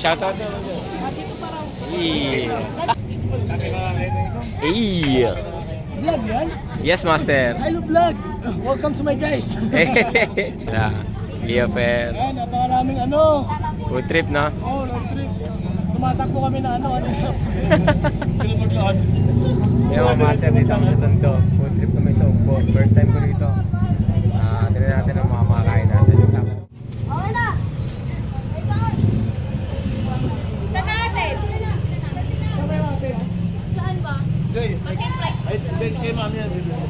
Shoutout. Yeah. Yeah. Vlog yan? Yes, Master. Hello vlog! Welcome to my guys! yeah. Leo Fair. Yan, napakaraming ano. Food trip, no? Oh, road trip. Tumatakbo kami na ano, ano. Kinumaglakad. Yung mga master dito kami sa Tondo. Food trip kami sa Ugbo. First time ko rito. Ah, tingnan natin ang mga makakain natin. Kasama. Okay na. Saan natin? Saan ba? Jay, Mag-imply. ay, ay, kay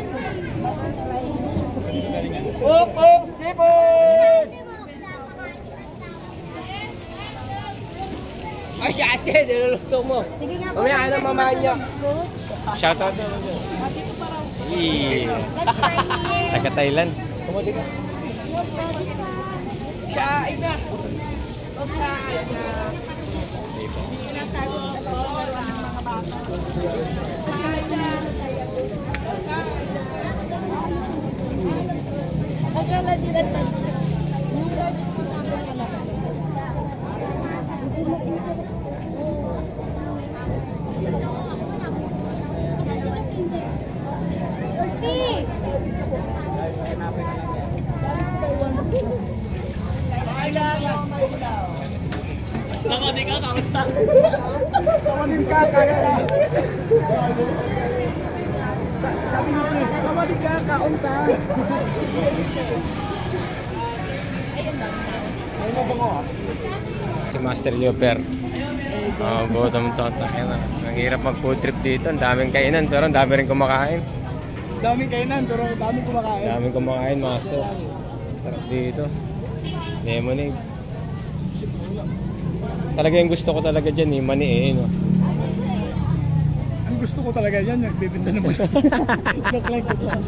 Ay, yase, niluluto mo. Sige nga po. Mamaya ka na mamanya. Shoutout naman dyan. Yeah. Let's try it. Taga Thailand. Kumati ka. Kain na! Kain na! Akala nila tatlo. Sama din ka, kaunta. Sama din ka, kaunta. Sa- Sabi ni Chi, sama din ka, na bango ah. Si Master Leo Fair. Oh. Takin na. Ang hirap mag food trip dito. Ang daming kainan pero ang dami rin kumakain. Daming kainan, pero daming kumakain. Ang daming kumakain, Master. Sarap dito. Lemonade. Talaga yung gusto ko talaga dyan eh, mani eh, no? Ang gusto ko talaga yan, nagbibinta naman. Joke lang, joke lang,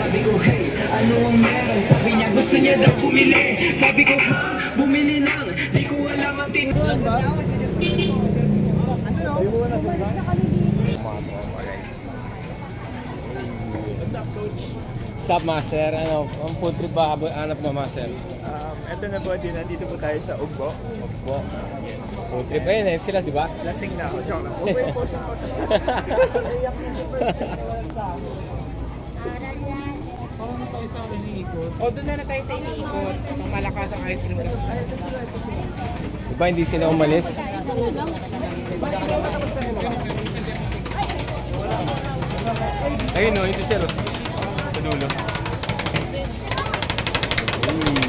Sabi ko, hey, ano ang meron? Sabi niya, gusto niya daw bumili Sabi ko, ha? Bumili lang Di ko alam ang tin... Mga tropa, guys. What's up, coach? Sup, Master? Ano, ang food trip ba hanap mo, Master? Um, eto na po, din, nandito po tayo sa Ugbo. Opo. Food trip. Ayun eh, sila, di ba? Lasing na ako, joke lang. Ugbo yung post ako. Parang tayo sa iniikot. O, doon na na tayo sa iniikot. Pang malakas ang ice cream kasi. Di ba hindi sila umalis? Ayun o, ito sila. Sa dulo. Mm.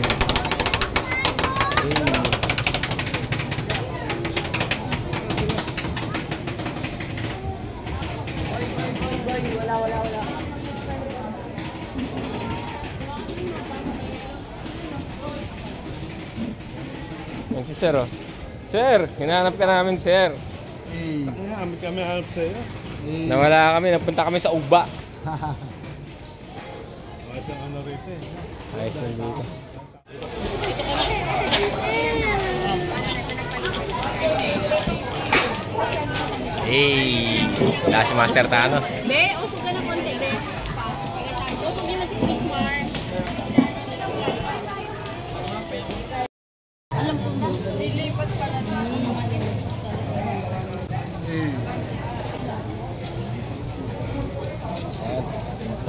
Mm. Yan si Sir, oh. Sir, hinahanap ka namin, Sir. Kami kami hanap sa'yo. Nawala kami, napunta kami sa Ugba. Ayos ang ano rito eh. Ayos lang dito. Hey! Wala si Master Tano. Be, usog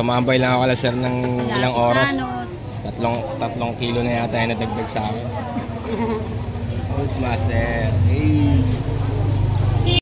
Tumambay lang ako sir ng ilang oras. Tatlong, tatlong kilo na yata yung nadagdag sa akin. Thanks, Master. Hey!